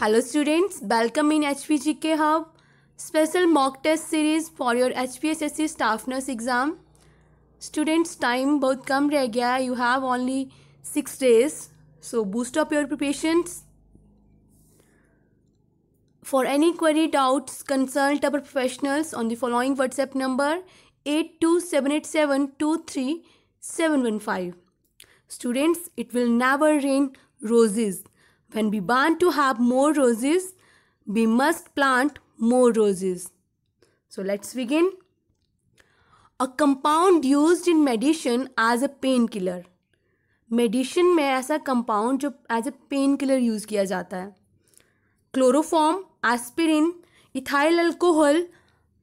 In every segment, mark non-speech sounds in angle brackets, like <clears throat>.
Hello students welcome in H P G के hub special mock test series for your H P S S C staff nurse exam students time बहुत कम रह गया है you have only six days so boost up your preparations for any query doubts consult our professionals on the following WhatsApp number eight two seven eight seven two three seven one five students it will never rain roses When we want to have more roses, we must plant more roses. So let's begin. A compound used in medicine as a painkiller. Medicine में ऐसा compound जो as a painkiller use किया जाता है chloroform aspirin ethyl alcohol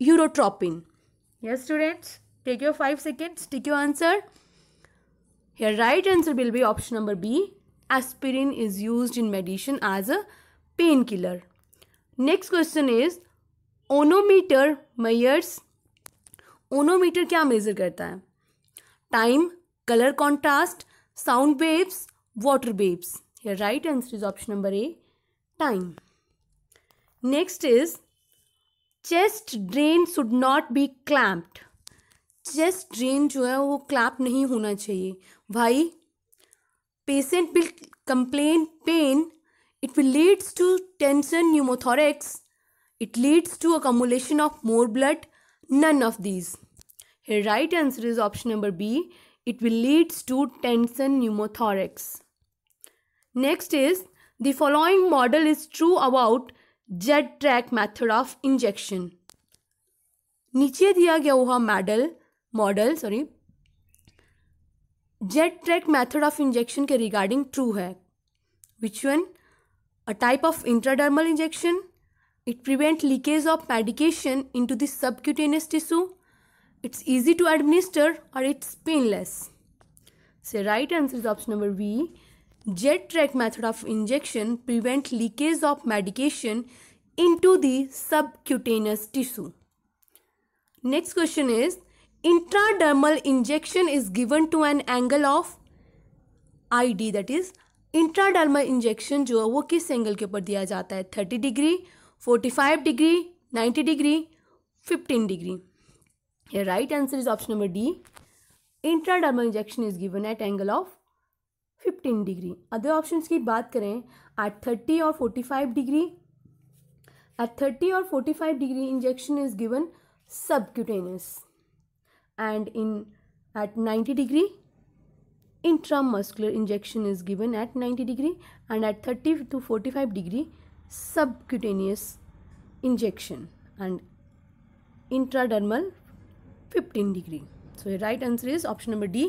urotropine yes students take your 5 seconds take your answer here right answer will be option number b aspirin is used in medicine as a painkiller. Next question is onometer measures ओनोमीटर क्या measure करता है time colour contrast sound waves water waves here right answer is option number a time next is chest drain should not be clamped chest drain जो है वो clap नहीं होना चाहिए भाई patient will complain pain it will leads to tension pneumothorax it leads to accumulation of more blood none of these here right answer is option number b it will leads to tension pneumothorax next is the following model is true about Z track method of injection नीचे दिया गया हुआ model model sorry jet track method of injection के regarding true है which one a type of intradermal injection it prevent leakage of medication into this subcutaneous tissue it's easy to administer और it's painless so right answer is option number B jet track method of injection prevent leakage of medication into subcutaneous tissue next question is intradermal injection is given to an angle of id that is intradermal injection जो है वो किस angle के ऊपर दिया जाता है thirty degree forty five degree ninety degree fifteen degree right answer is option number D intradermal injection is given at angle of fifteen degree other option की बात करें एट थर्टी और forty five degree at thirty और forty five degree injection is given subcutaneous and in at 90 degree intramuscular injection is given at 90 degree and at 30 to 45 degree subcutaneous injection and intradermal 15 degree so the right answer is option number d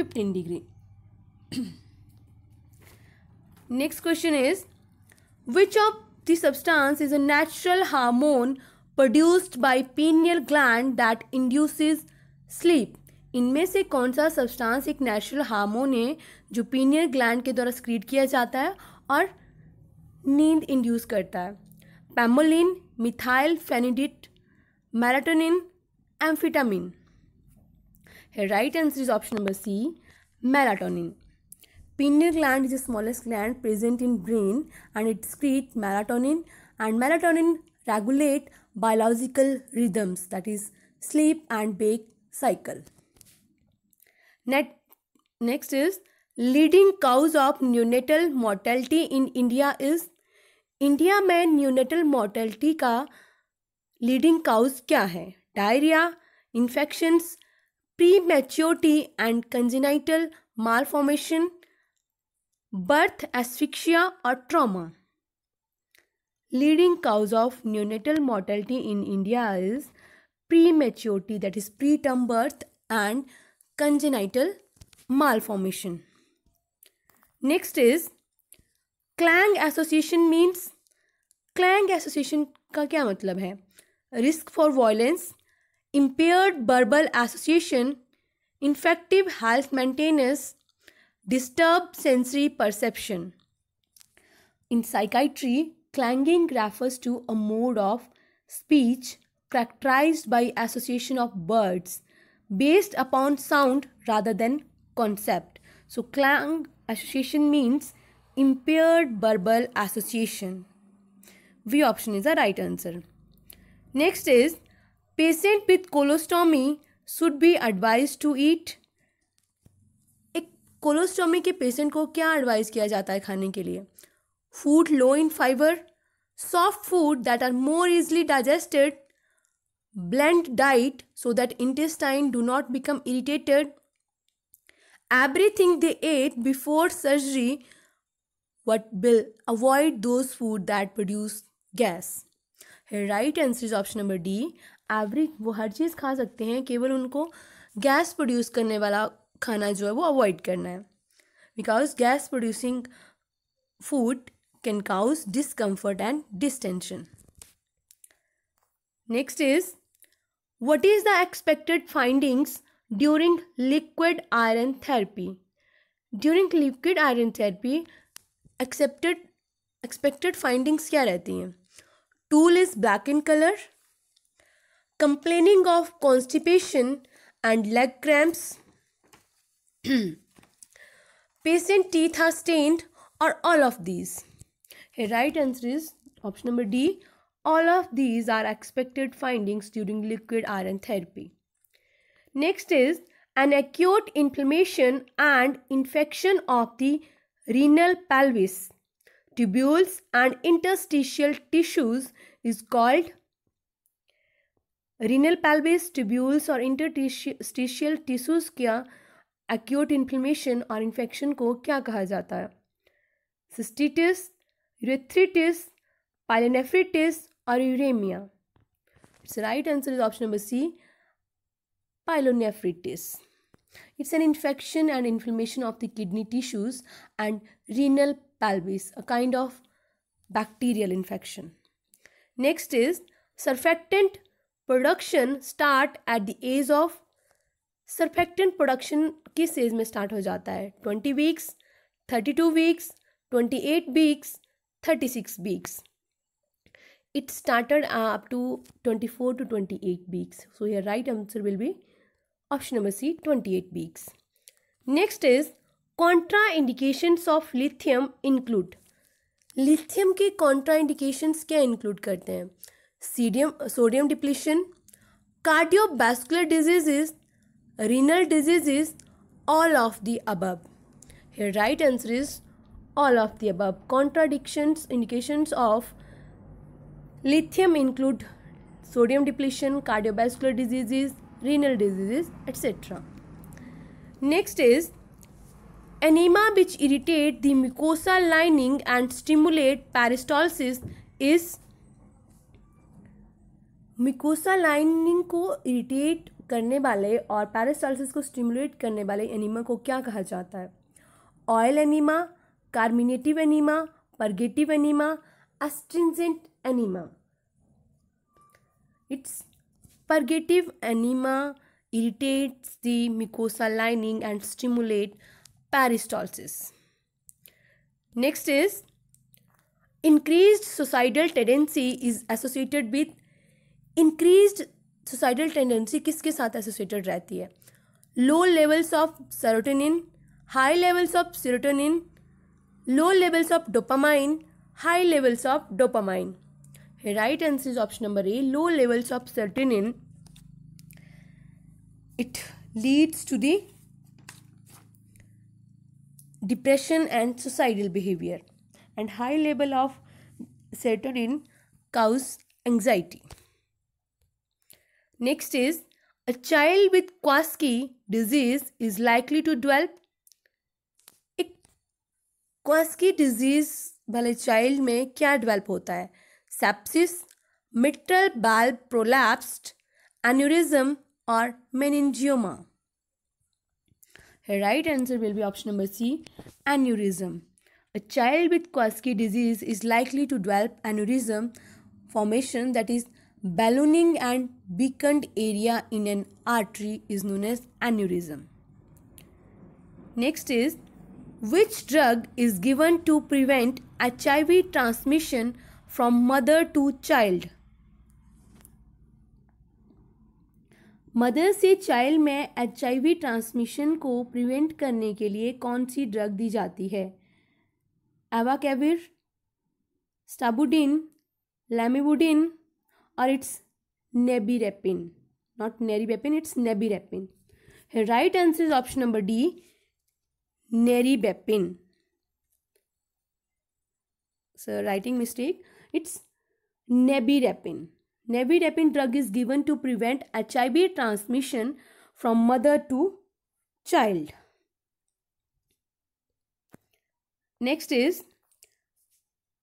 15 degree <clears throat> next question is which of the substance is a natural hormone produced by pineal gland that induces sleep इनमें से कौन सा substance एक natural hormone है जो pineal gland के द्वारा स्क्रीट किया जाता है और नींद इंड्यूस करता है pemoline methyl phenidate melatonin amphetamine right answer is option number C melatonin pineal gland is the smallest gland present in brain and it secrete melatonin and melatonin regulate biological rhythms that is sleep and wake cycle. Net, next is leading cause of neonatal mortality in India is India में neonatal mortality का leading cause क्या है diarrhoea infections prematurity and congenital malformation birth asphyxia और trauma leading cause of neonatal mortality in India is prematurity that is preterm birth and congenital malformation. Next is clang association means clang association का क्या मतलब है risk for violence impaired verbal association, infective health maintenance, disturbed sensory perception. In psychiatry, clanging refers to a mode of speech characterized by association of words based upon sound rather than concept. So, clang association means impaired verbal association. V option is the right answer. Next is patient with colostomy should be advised to eat. एक colostomy के patient को क्या advice किया जाता है खाने के लिए food low in fibre soft food that are more easily digested blend diet so that intestine do not become irritated everything they ate before surgery what will avoid those food that produce gas here right answer is option number d every wo har cheez kha sakte hain keval unko gas produce karne wala khana jo hai wo avoid karna hai because gas producing food can cause discomfort and distension next is what is the expected findings during liquid iron therapy during liquid iron therapy accepted expected findings क्या रहती हैं Tool is black in color. Complaining of constipation and leg cramps. <clears throat> Patient teeth are stained or all of these. A right answer is option number D. All of these are expected findings during liquid iron therapy. Next is an acute inflammation and infection of the renal pelvis tubules and interstitial tissues is called renal pelvis tubules और interstitial tissues क्या acute inflammation और infection को क्या कहा जाता है cystitis urethritis pyelonephritis और uremia its right answer is option number C pyelonephritis it's an infection and inflammation of the kidney tissues and renal pelvis, a kind of bacterial infection. Next is surfactant production start at the age of surfactant production किस as में start हो जाता है twenty weeks thirty two weeks twenty eight weeks thirty six weeks it started uh, up to 24 to 28 weeks so your right answer will be option number c 28 weeks next is contra indications of lithium include lithium के Contra indications क्या include करते हैं सीडियम sodium depletion cardiovascular diseases renal diseases all of the above here right answer is all of the above contradictions indications of lithium include sodium depletion cardiovascular diseases renal diseases etc next is enema which irritate the mucosal lining and stimulate peristalsis is mucosa lining को irritate करने वाले और peristalsis को stimulate करने वाले enema को क्या कहा जाता है oil enema carminative enema purgative enema Astringent enema it's purgative enema irritates the mucosa lining and stimulate peristalsis. Next is increased suicidal tendency is associated with increased suicidal tendency किसके साथ associated रहती है low levels of serotonin high levels of serotonin low levels of dopamine high levels of dopamine. Right answer is option number A low levels of serotonin. It leads to the depression and suicidal behavior and high level of serotonin cause anxiety. Next is a child with Kwaski disease is likely to develop a Kwaski disease भले child में क्या develop होता है sepsis mitral valve prolapsed aneurysm और meningioma right answer will be option number C aneurysm a child with Kawasaki disease is likely to develop aneurysm formation that is ballooning and weakened area in an artery is known as aneurysm next is Which drug is given to prevent HIV transmission from mother to child? Mother से child में H transmission को prevent करने के लिए कौन सी drug दी जाती है abacavir stavudine lamivudine और it's nevirapine not nevirapine it's nevirapine right answer is option number D Neribepin. So writing mistake. It's Nebirepin. Nebirepin drug is given to prevent HIV transmission from mother to child. Next is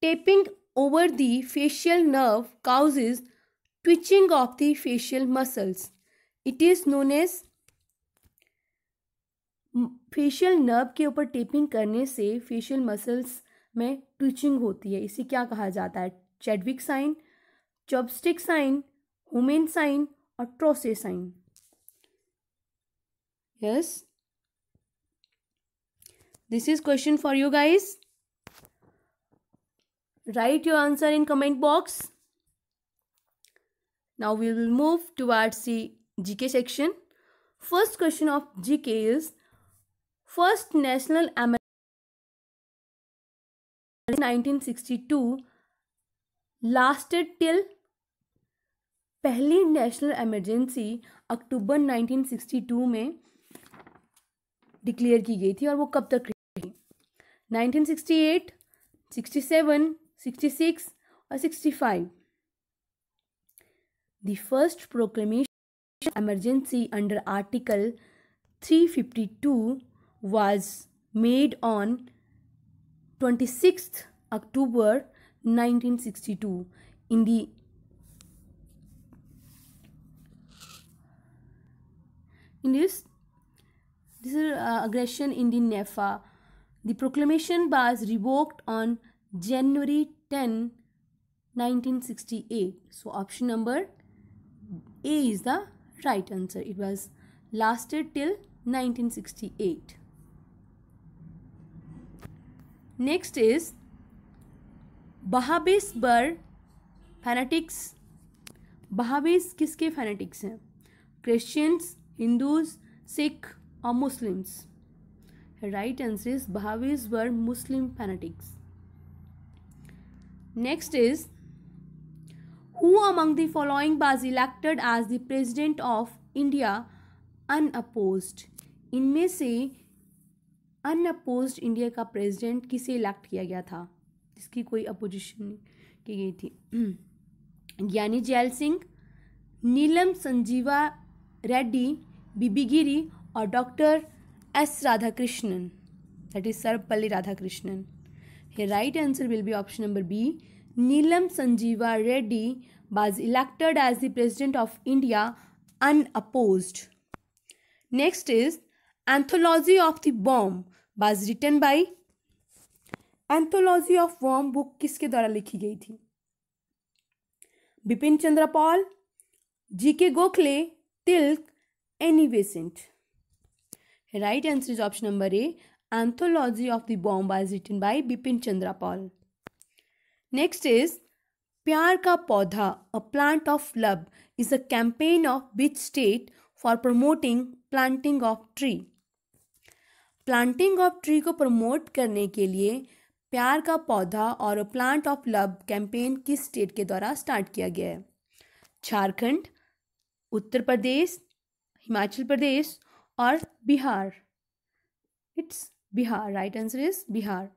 taping over the facial nerve causes twitching of the facial muscles. It is known as facial nerve के ऊपर tapping करने से facial muscles में twitching होती है इसे क्या कहा जाता है Chadwick sign chopstick sign Homan sign और Trousseau sign yes this is question for you guys write your answer in comment box now we will move towards C GK section first question of GK is first national Amer 1962 lasted till पहली national emergency अक्टूबर 1962 में declare की गई थी और वो कब तक रही सिक्सटी सेवन सिक्सटी सिक्स और sixty five first proclamation emergency under article three fifty two was made on 26th October 1962 in the in this this is uh, aggression in the NEFA. The proclamation was revoked on January 10, 1968. So option number A is the right answer. It was lasted till 1968. Next is Bahavis Burr Fanatics. Bahavis, Kiske Fanatics hai? Christians, Hindus, Sikh, or Muslims. Right answer is Bahabis were Muslim fanatics. Next is Who among the following was elected as the President of India unopposed? In may unopposed India का president किसे elect किया गया था जिसकी कोई opposition की गई थी <clears throat> ज्ञानी जैल सिंह नीलम संजीवा रेड्डी बीबी गिरी और doctor S Radhakrishnan that is Sarvepalli Radhakrishnan ये right answer will be option number B Neelam Sanjiva Reddy was elected as the president of India unopposed next is anthology of the bomb was written by anthology of worm book किसके द्वारा लिखी गई थी Bipin Chandra Pal G K Gokhale Tilak Annie Besant right answer is option number A anthology of the bomb is written by Bipin Chandrapal next is Pyar ka Paudha a plant of love is a campaign of which state for promoting planting of tree planting of tree को promote करने के लिए प्यार का पौधा और plant of love campaign किस state के द्वारा स्टार्ट किया गया है झारखंड उत्तर प्रदेश हिमाचल प्रदेश और Bihar it's Bihar right answer is Bihar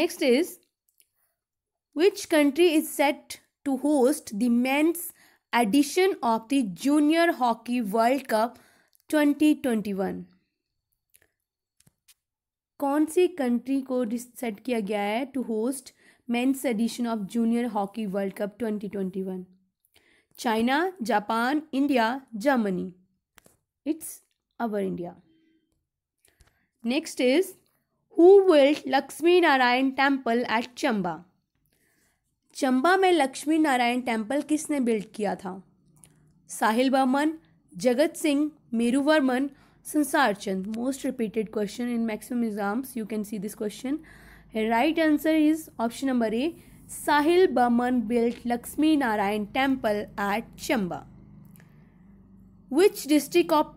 next is which country is set to host the men's edition of the junior hockey world cup twenty twenty one कौन सी country को सेट किया गया है to host men's edition of junior hockey world cup 2021 China Japan India Germany it's our India next is who built Lakshmi Narayan temple at Chamba Chamba में Lakshmi Narayan temple किसने build किया था Sahil Barman Jagat Singh Meru Varman Sansar Chand most repeated question in maximum exams you can see this question right answer is option number A Sahil Barman built Lakshmi Narayan temple at Chamba which district of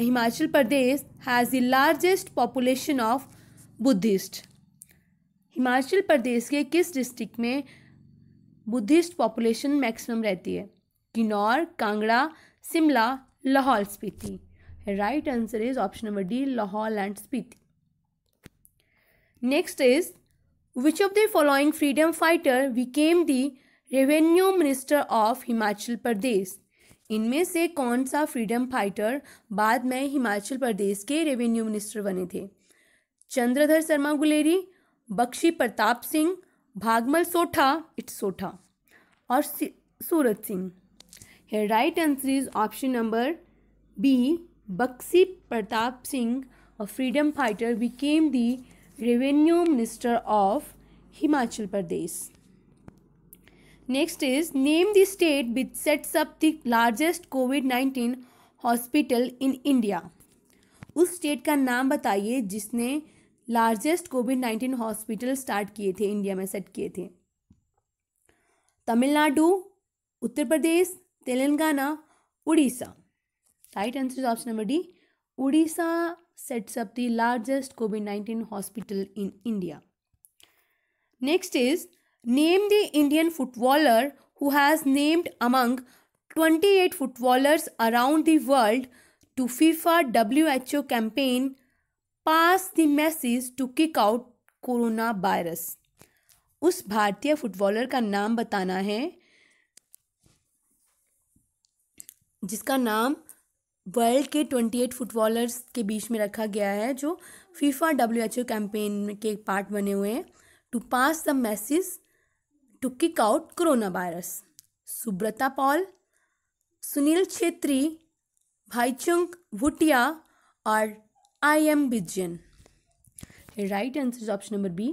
Himachal Pradesh has the largest population of Buddhist Himachal Pradesh के किस district में Buddhist population maximum रहती है Kinnaur Kangra Shimla Lahaul Spiti answer is option number D Lahaul and and next is which of the following freedom fighter became the revenue minister of Himachal Pradesh इनमें से कौन सा freedom fighter बाद में हिमाचल प्रदेश के revenue minister बने थे Chandradhar Sharma Guleri Bakshi Pratap Singh Bhagmal सोठा it's सोठा और Suraj Singh right answer is option number B Bakshi Pratap Singh और freedom fighter became the revenue minister of Himachal Pradesh next is name the state which sets up the largest covid nineteen hospital in India उस state का नाम बताइए जिसने largest covid nineteen hospital start किए थे India में set किए थे Tamil Nadu Uttar Pradesh Telangana Orissa right answer is option number D Orissa sets up the largest covid nineteen hospital in India next is name the Indian footballer who has named among twenty eight footballers around world to FIFA W H O campaign pass the message to kick out corona virus उस भारतीय footballer का नाम बताना है जिसका नाम world के twenty eight footballers के बीच में रखा गया है जो FIFA W H O campaign के पार्ट बने हुए हैं to pass the message to kick out corona virus Subrata Paul Sunil Chhetri Bhaichung Bhutia और I M Bijan right answer option number B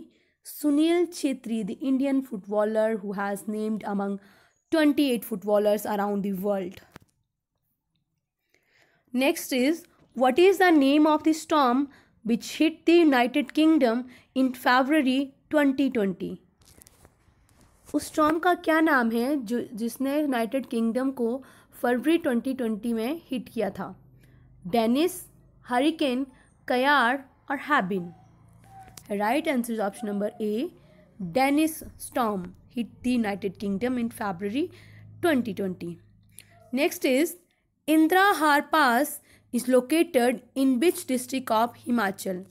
Sunil Chhetri the Indian footballer who has named among twenty eight footballers around the world Next is what is the name of the storm which hit the United Kingdom in February 2020? उस storm का क्या नाम है जो जिसने United Kingdom को फरवरी 2020 में हिट किया था डेनिस हरिकेन कयार और हैबिन right answer is option number A Dennis storm hit the United Kingdom in February 2020 next is हार pass is located in which district of Himachal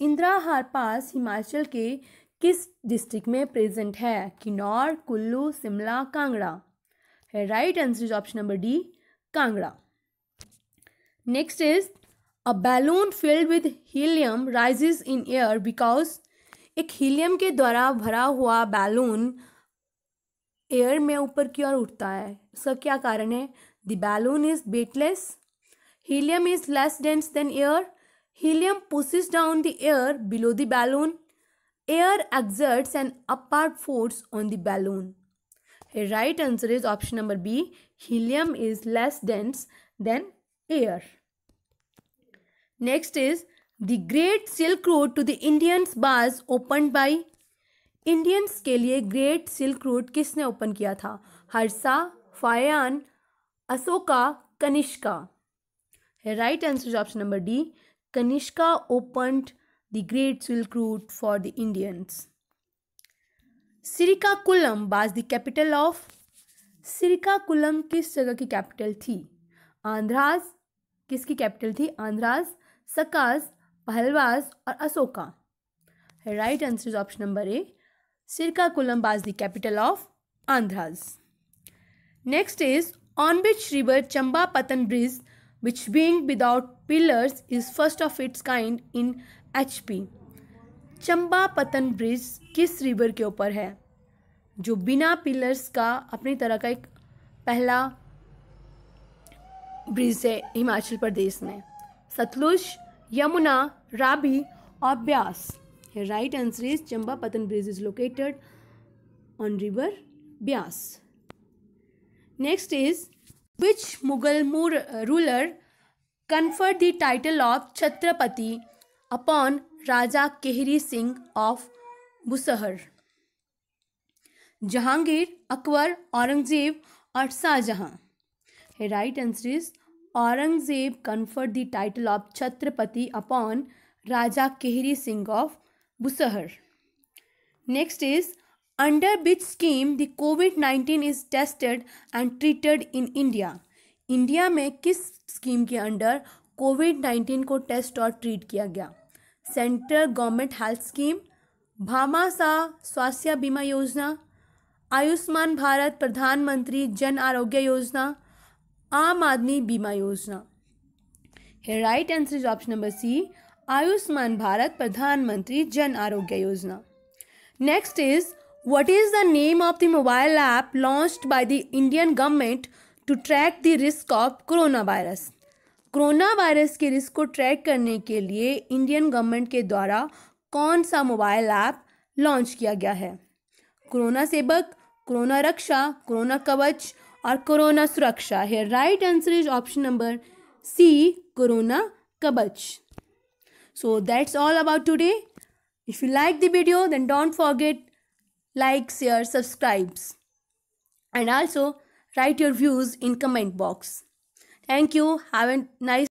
Indrahar pass Himachal के किस district में present है किन्नौर कुल्लू शिमला कांगड़ा है right answer is option number D Kangra next is a balloon filled with helium rises in air because एक helium के द्वारा भरा हुआ बैलून एयर में ऊपर की ओर उठता है उसका क्या कारण है The balloon is weightless. Helium is less dense than air. Helium pushes down the air below the balloon. Air exerts an upward force on the balloon. the right answer is option number B. Helium is less dense than air. Next is the Great Silk Road to the Indians was opened by indians ke liye great silk road kisne open kiya tha Harsha fayan Ashoka Kanishka right answer is option number D Kanishka opened the great silk route for the Indians Srikakulam was the capital of Srikakulam किस जगह की capital थी आंध्राज किसकी capital थी आंध्राज सकाज पहलवाज और Ashoka right answer is option number A Srikakulam was the capital of Andhras next is on which river Chamba Patan Bridge, which being without pillars is first of its kind in HP. Chamba Pathan bridge किस river के ऊपर है जो बिना pillars का अपनी तरह का एक पहला ब्रिज है हिमाचल प्रदेश में सतलुज यमुना राबी और Beas right answer is Chamba Pathan bridge is located on river Beas Next is, which Mughal uh, ruler conferred the title of Chhatrapati upon Raja Kehri Singh of Busahar? Jahangir, Akbar, Aurangzeb or Shah Jahan? The right answer is Aurangzeb conferred the title of Chhatrapati upon Raja Kehri Singh of Busahar. Next is under which scheme the COVID-19 is tested and treated in India. india mein kis scheme ke under covid 19 को test और treat किया गया central government health scheme Bhamashah swasthya bima yojana Ayushman Bharat Pradhan Mantri Jan Arogya Yojana Aam Aadmi Bima Yojana है right answer is option number C Ayushman Bharat Pradhan Mantri Jan Arogya Yojana next is what is the name of the mobile app app by the Indian government to track the risk of corona virus corona virus के risk को track करने के लिए Indian government के द्वारा कौन सा mobile app launch किया गया है corona Sevak corona Raksha corona Kavach और कोरोना सुरक्षा है right answer is option number C corona Kavach so that's all about today if you like the video then don't forget like share subscribes and also write your views in comment box thank you have a nice